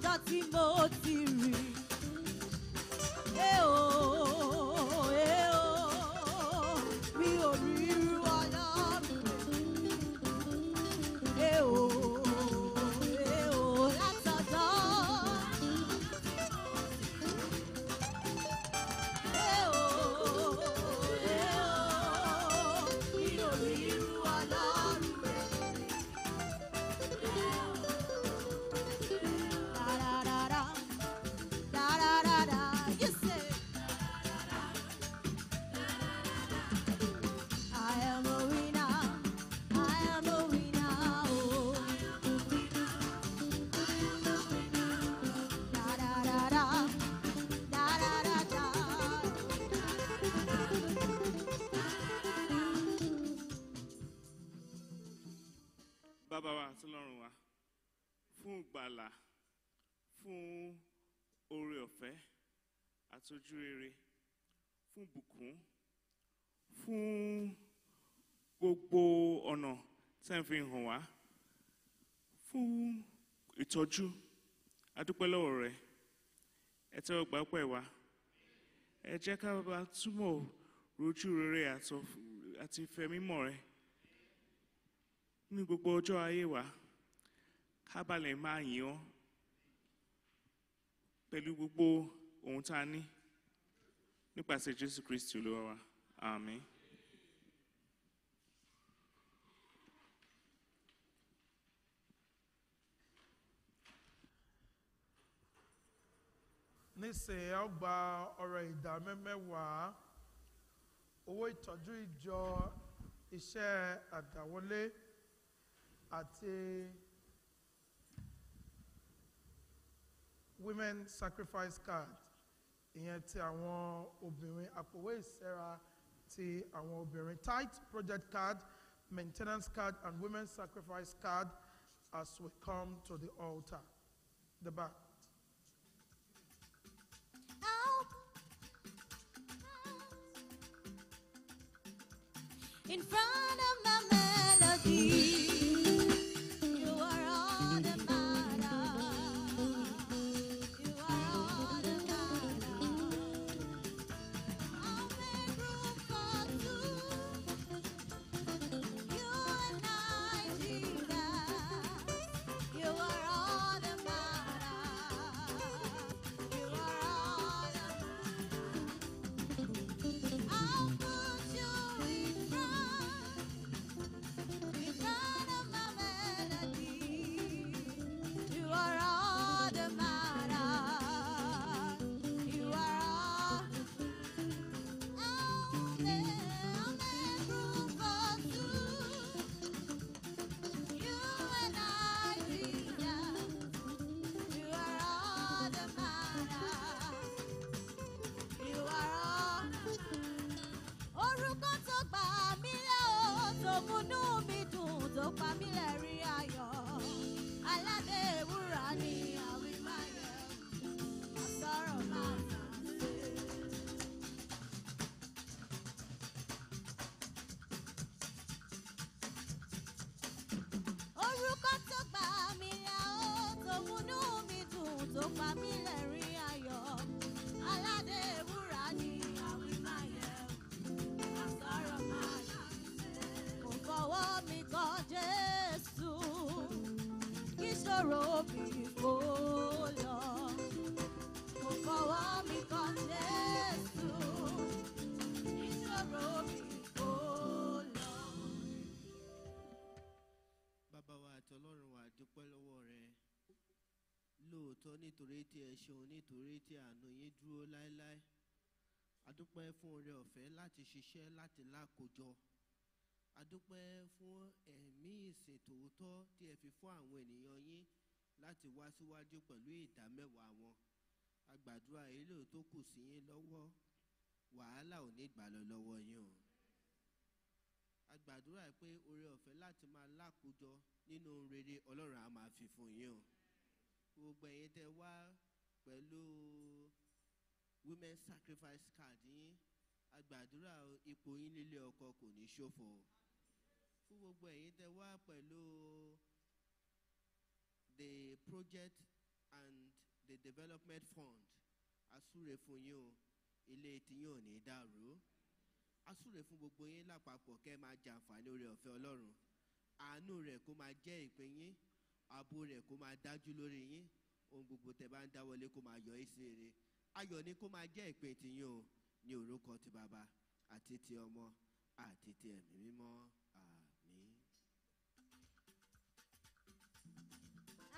[SPEAKER 9] Látọjọ́ tí mo
[SPEAKER 10] tí ẹ̀ ń fi hàn wá fún ìtọ́jú. Adúpẹ́ lọ́wọ́ rẹ. Ẹ tẹ́wọ́ gbà pẹ́ wa ẹ jẹ́ ká bá túmọ̀ rojú rere àti ìfẹ́ mímọ́ rẹ ní gbogbo ọjọ́ ayé wa. Ká bá lè máa yìn ọ́ pẹ̀lú gbogbo ohun tá a ní nípasẹ̀ jésù kristi olúwa wa. Àmín.
[SPEAKER 8] Nísìnyí a gba ọrẹ ìdá mẹ́mẹ́wàá owó ìtọ́jú ìjọ iṣẹ́ àdáwọlé àti women sacrifice card. Ìyẹn ti àwọn obìnrin àpòwé ìsẹ́ra ti àwọn obìnrin. Tight project card maintenance card and women sacrifice card as we come to the altar. The back.
[SPEAKER 9] In front of my melody,
[SPEAKER 11] adúpẹ́ fún oore ọ̀fẹ́ láti ṣiṣẹ́ láti lákòjọ adúpẹ́ fún ẹ̀mí ìsìn tòótọ́ tí ẹ fi fún àwọn ènìyàn yín láti wá síwájú pẹ̀lú ìdá mẹ́wàá wọn agbàdúrà èlò tó kù sí yín lọ́wọ́. Wàhálà ò ní gbà lọ lọ́wọ́ yín o. Agbàdúrà pé oore ọ̀fẹ́ láti máa lákòjọ nínú rere ọlọ́run á máa fi fún yín o. Gbogbo ẹ̀yin tẹ wá pẹ̀lú women sacrifice card yín agbàdúrà ipò yín nílé ọkọ kò ní ṣòfò fún gbogbo ẹ̀yin tẹ wá pẹ̀lú the project and
[SPEAKER 7] the development fund asúre fún yín o ilé tiyín ò ní dàrú. Asúre fún gbogbo yín lápapọ̀ kẹ́ ẹ máa jàǹfààní oore ọ̀fẹ́ ọlọ́run. Àánú rẹ̀ kó máa jẹ́ ìpín yín ààbò rẹ̀ kó máa dájú lórí yín ohun gbogbo tẹ bá ń dáwọlé kó máa yọ ẹ́ ayọ̀ ni kó máa jẹ́ ìpè tìyín o ní orúkọ ti bàbá àti ti ọmọ àti ti ẹ̀mí mímọ́ àmín.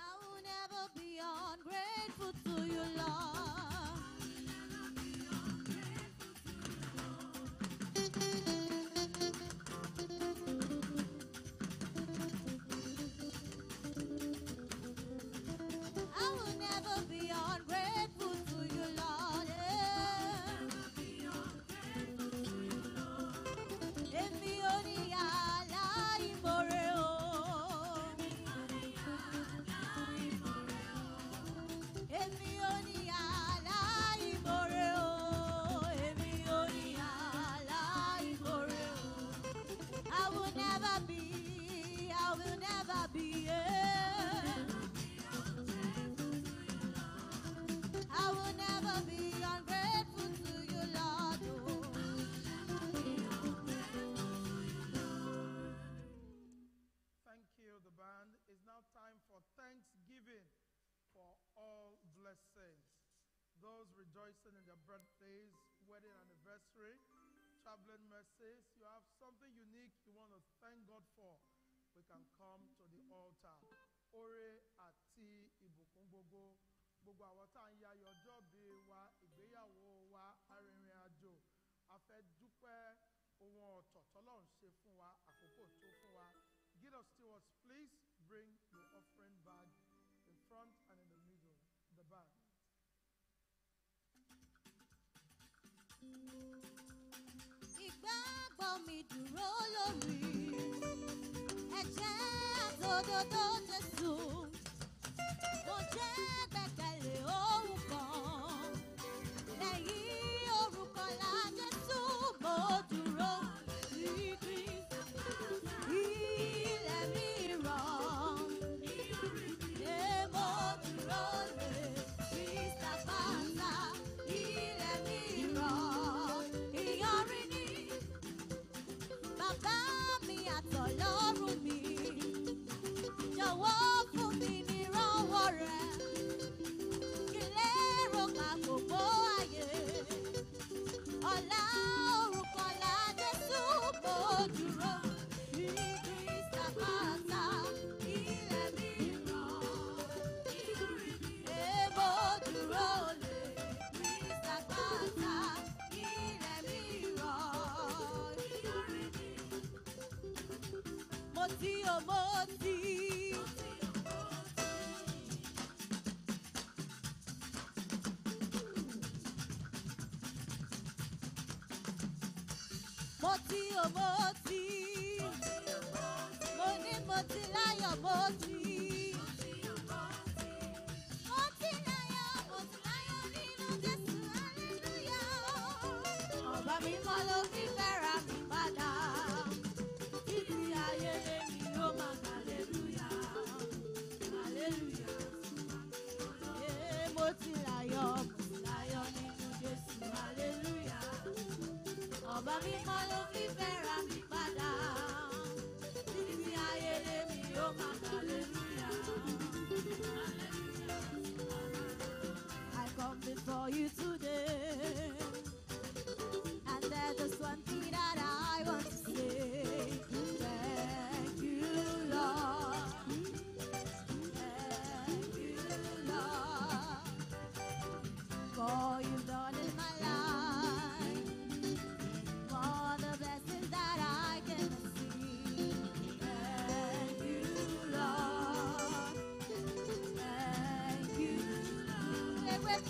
[SPEAKER 9] I will never be ungrateful to you, Lord.
[SPEAKER 8] for me to
[SPEAKER 9] roll ẹ̀jẹ̀ àtòdodo moti o moti. Moti o moti. Mo moti, moti láyọ̀ moti. Bami Mal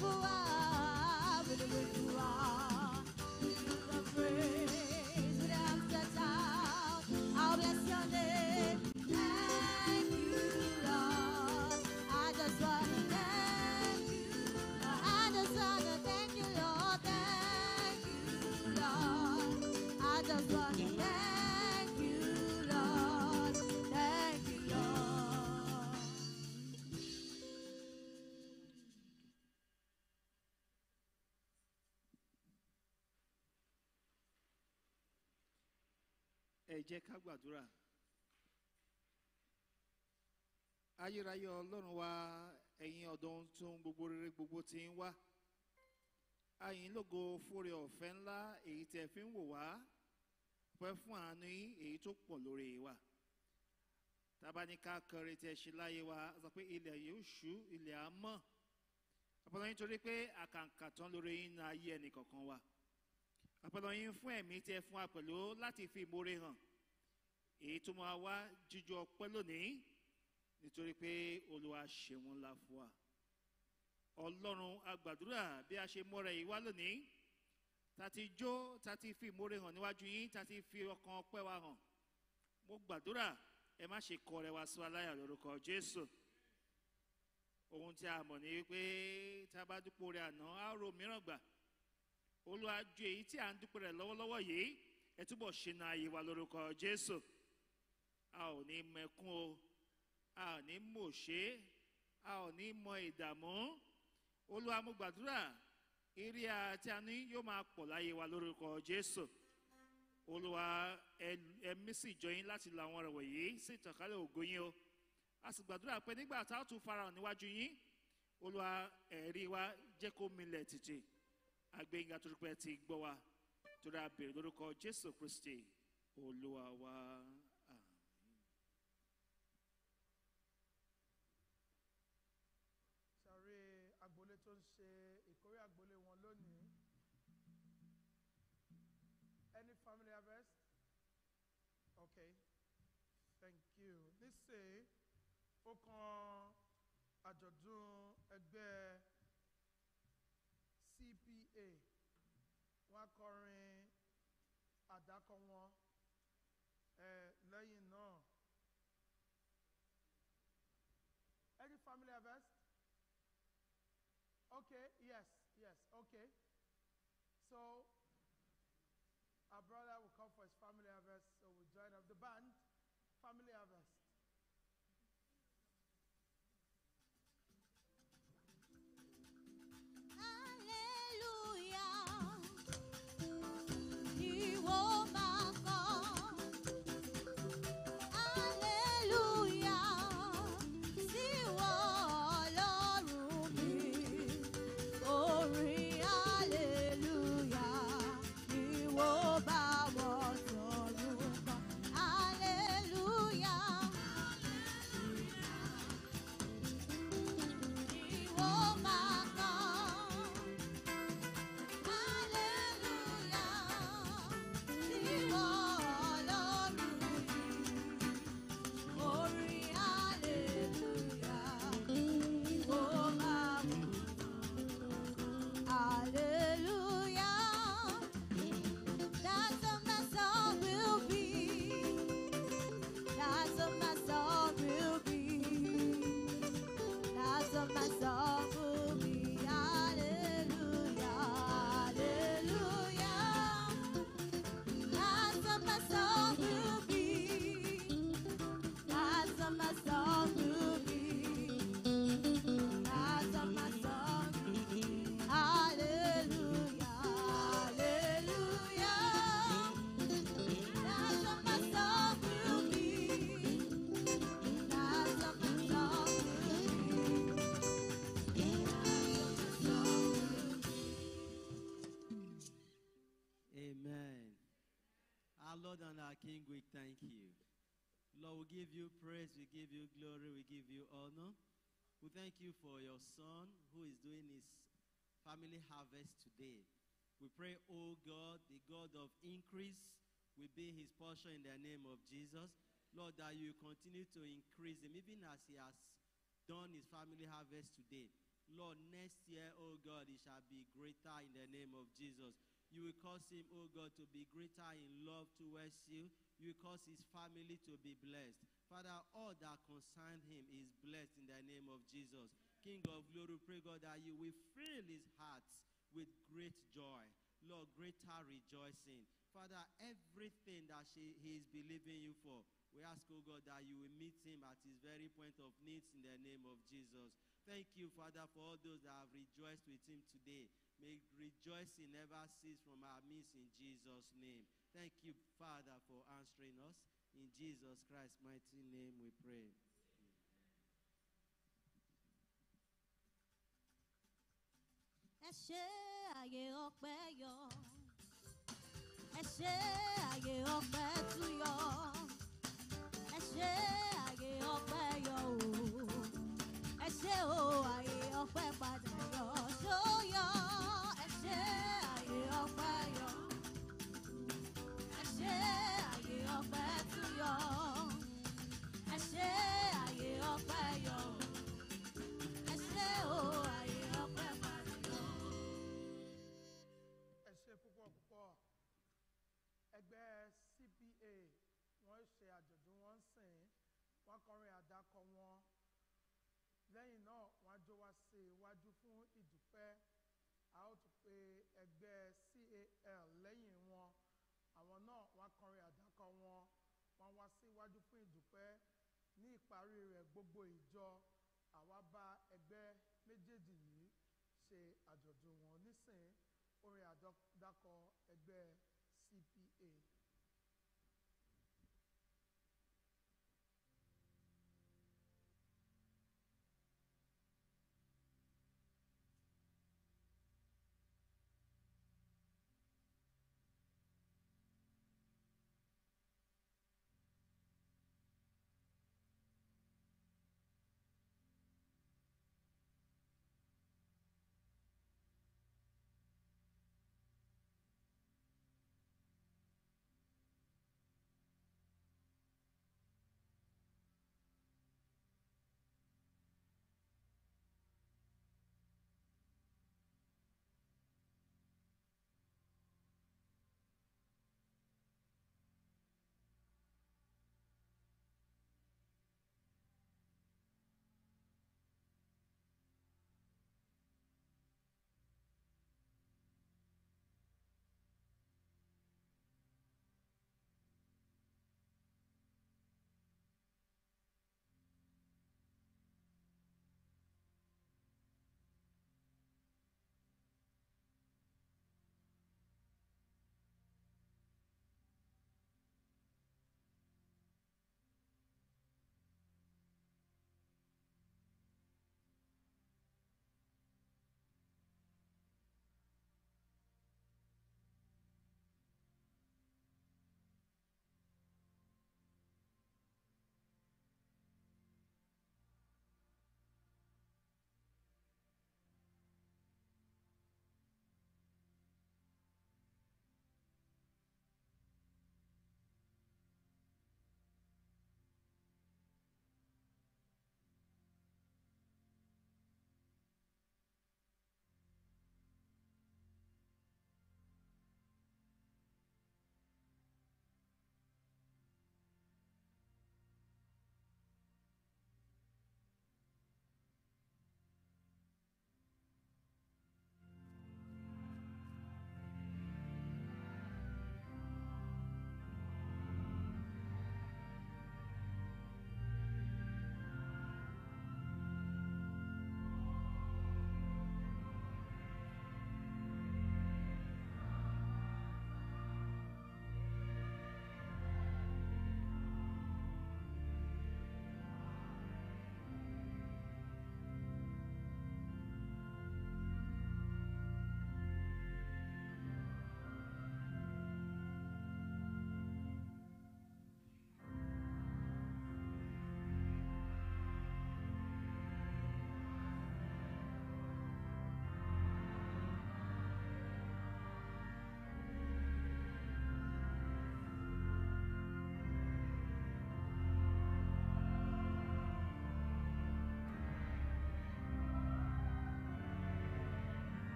[SPEAKER 9] for
[SPEAKER 12] ká gbàdúrà. ayérayé ọlọ́run wa ẹ̀yin ọ̀dọ́ tó ń gbogbo rere gbogbo tí ń wá. Ayin lógo fúre ọ̀fẹ́ ńlá èyí tẹ̀ fi ń wò wá. Pẹ́ fún àánú yín èyí tó pọ̀ lórí wa. Tabaníká kọrin tẹ̀ ṣe láyé wa sọ pé ilẹ̀ yóò ṣú ilẹ̀ á mọ́. Àpẹẹrẹ yín torí pé àkàǹkà tán lórí yín ní ayé ẹnì kọ̀ọ̀kan wa. Àpẹẹrẹ yín fún ẹ̀mí tẹ fún wa pẹ̀lú láti fi ìmoore hàn èyí tó máa wá jíjọ ọpẹ́ lónìí nítorí pé olúwa ṣeun ńlá fún wa. Ọlọ́run agbàdúrà bí a ṣe mọ́ra yìí wá lónìí. Ta ti jó ta ti fi ìmoore hàn níwájú yín ta ti fi ọkàn ọpẹ́ wa hàn. Mo gbàdúrà ẹ má ṣe kọ rẹ wá sí wa lórúkọ jésù. Ohun tí a mọ̀ ní wípé tá a bá dúpọ̀ rẹ̀ àná á ro mìíràn gbà. Olúwa ju èyí tí à ń dúpọ̀ rẹ̀ lọ́wọ́lọ́wọ́ yìí ẹ túbọ̀ ṣe na ayé wa lórúkọ jésù a ò ní mẹkún o. A ò ní mòṣé a ò ní mọ ìdààmú. Olúwa mo gbàdúrà eré àti àní yóò máa pọ̀ láyé wa lórúkọ jésù. Olúwa ẹmí sì jọ yín láti lo àwọn ọ̀rọ̀ wọ̀nyí sí ìtànkálẹ̀ ògo yín o. A sì gbàdúrà pé nígbà tá a tún farahàn níwájú yín olúwa ẹ̀rí wa jẹ́ kó milẹ̀ tètè agbẹ́yìnká tó dúpẹ́ ti gbọ́ wa. Tó dáa bèrè lórúkọ jésù kristi olúwa wa.
[SPEAKER 9] Any family harvest? Okay. Thank you. Nísìnyí ó kan àjọ̀dún ẹgbẹ́ cpa wọn akọrin àdákọ wọn. Lẹ́yìn náà. Any family harvest? Okay yes yes okay. So our brother will come for his family harvest so we join up the band family harvest.
[SPEAKER 7] Family harvest today. We pray, oh God, the God of increase will be his portion in the name of Jesus. Lord, that you continue to increase him, even as he has done his family harvest today. Lord, next year, oh God, it shall be greater in the name of Jesus. You will cause him, oh God, to be greater in love towards you. You will cause his family to be blessed. Father, all that concern him is blessed in the name of Jesus. King of glory, pray God that you will fill his heart with great joy. Lord, greater rejoicing. Father, everything that she, he is believing you for, We ask, oh God, that you will meet him at his very point of needs in the name of Jesus. Thank you, Father, for all those that have rejoiced with him today. May rejoicing never cease from our midst in Jesus' name. Thank you, Father, for answering us. In Jesus Christ's mighty name we pray.
[SPEAKER 9] Ẹ ṣe àyè ọpẹ yọ. Ẹ ṣe àyè ọpẹ tún yọ. Ẹ ṣe àyè ọpẹ yọ o. Ẹ ṣe o àyè ọpẹ padà yọ. Ṣó yọ? Ẹ ṣe àyè ọpẹ yọ. Ẹ ṣe àyè ọpẹ tún yọ. Ẹ ṣe àyè ọpẹ yọ. ẹ
[SPEAKER 8] wọ́n kọrin àdákọ wọn. Lẹ́yìn náà wọ́n á jó wá sí iwájú fún ìdúpẹ́. A ó tún pe ẹgbẹ́ cal lẹ́yìn wọn. Àwọn náà wọ́n á kọrin àdákọ wọn. Wọ́n wá sí iwájú fún ìdúpẹ́. Ní ìparí rẹ̀ gbogbo ìjọ àwa bá ẹgbẹ́ méjèèjì yìí ṣe àjọ̀dún wọn. Nísìnyí orin àdákọ ẹgbẹ́ cpa.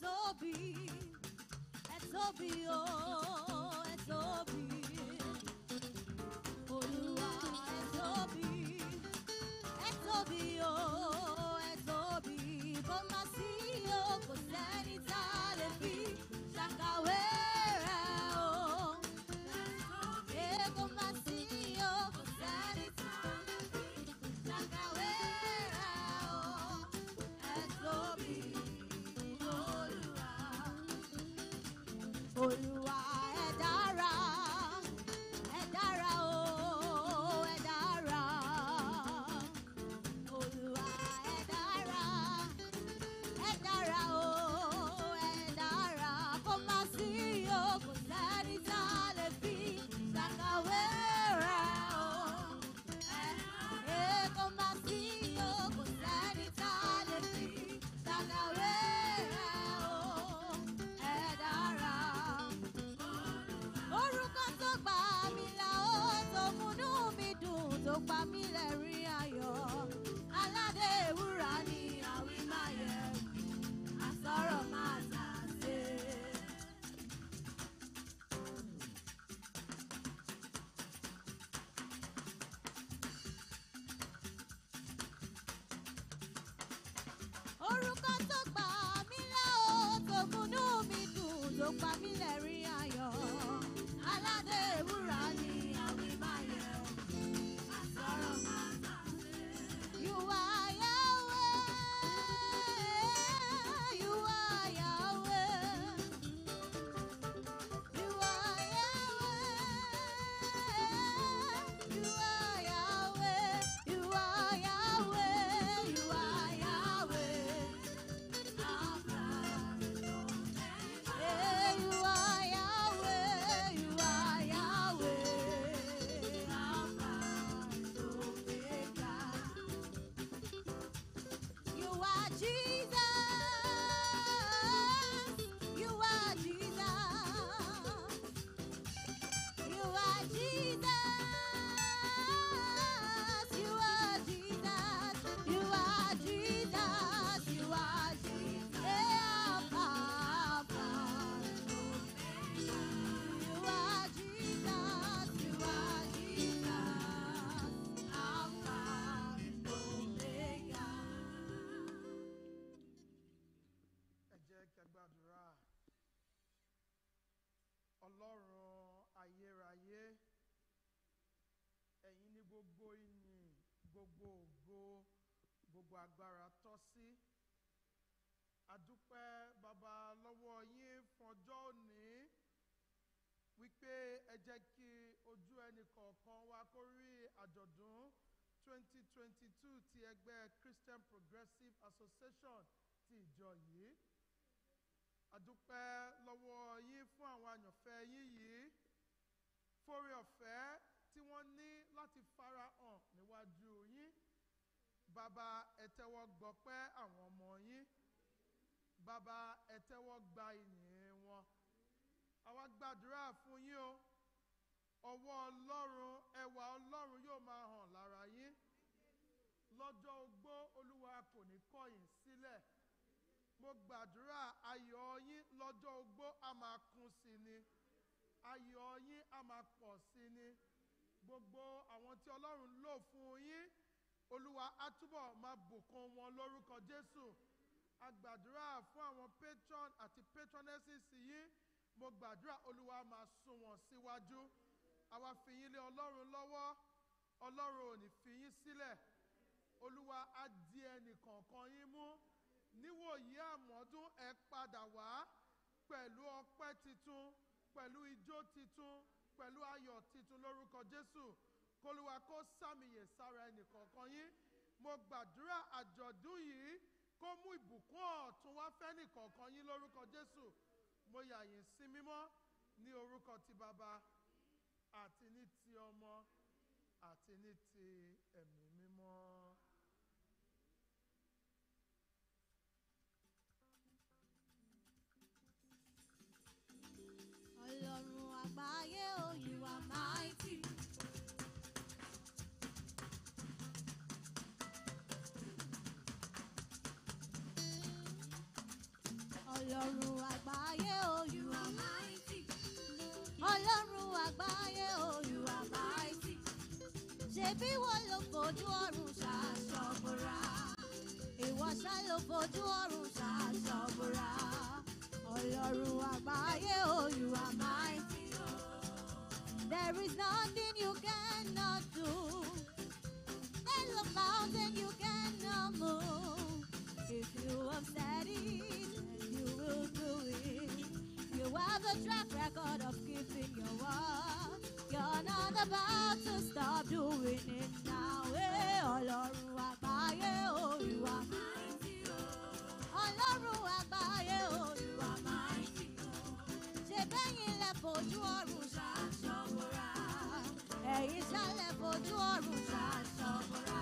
[SPEAKER 9] SOB, SOB, oh, SOB. Oh, orúkọ tó gbà mí là ó tó múnú mi dùn tó pa mí
[SPEAKER 8] adúpẹ́ lọ́wọ́ yín fún àwọn àyànfẹ́ yín yìí. Fórí ọ̀fẹ́ tí wọ́n ní láti fara hàn níwájú yín. Bàbá ẹ tẹ́wọ́ gbọpẹ́ àwọn ọmọ yín. Bàbá ẹ tẹ́wọ́ gba ìyìn wọn. Àwa gbàdúrà fún yín o. Ọwọ́ ọlọ́run ẹwà ọlọ́run yóò máa hàn lára yín. Lọ́jọ́ ogbó olúwa kò ní kọ̀yìn mo gbàdúrà ayọ̀ yín lọ́jọ́ ogbó a máa kún sí ni. Ayọ̀ yín a máa pọ̀ sí ni. Gbogbo àwọn tí ọlọ́run lò fún yín olúwa á máa bùkún wọn lórúkọ jésù. A gbàdúrà fún àwọn patron àti patronesses yìí mo gbàdúrà olúwa máa sún wọn síwájú. Àwa fi yín lé ọlọ́run lọ́wọ́. Ọlọ́run ò ní fi yín sílẹ̀. Olúwa á di ẹnì kọ̀ọ̀kan yín mú níwòyí àmọ́dún ẹ padà wá pẹ̀lú ọpẹ́ titun pẹ̀lú ijó titun pẹ̀lú ayọ̀ titun lórúkọ jésù. Kólúwa kó sàmìyè sára ẹnì kọ̀ọ̀kan yín. Mo gbàdúrà àjọ̀dún yìí kó mú ìbùkún ọ̀tun wá fẹ́nì kọ̀ọ̀kan yín lórúkọ jésù. Mo yà yín sí mímọ́ ní orúkọ ti bàbá àti ní ti ọmọ àti ní ti ẹ̀mí
[SPEAKER 9] ṣebí wọ́n ló fojú ọ̀run ṣàṣọ̀bùrà ìwọ ṣá ló fojú ọ̀run ṣàṣọ̀bùrà ọlọ́run àgbáyé o you are mighty there is nothing you cannot do. There's a mountain you cannot move. If you have said it you will do it. You have a track record of keeping your word you're not about to stop doing it now. Hey, Ọlọ́run àgbáyé o, you are mighty o. Ọlọ́run o, you are mighty o. Ṣé lẹ fojú ọ̀run ṣàṣọ́bùrà? Ẹ̀yin ṣá lẹ fojú ọ̀run ṣàṣọ́bùrà.